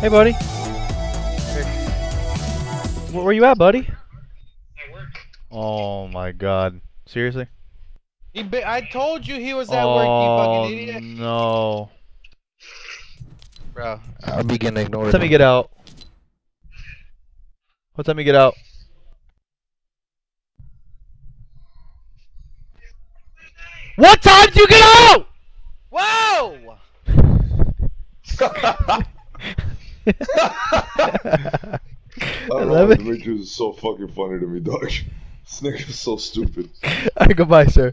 Hey, buddy. Where, where you at, buddy? At work. Oh my God. Seriously? He bi- I told you he was at oh work, you oh, fucking idiot. no. Bro, I'll be to ignore What time you get out? What time you get out? What time do you get out? whoa! I don't know. Eleven. Demetrius is so fucking funny to me, dog. This nigga's so stupid. Goodbye, sir.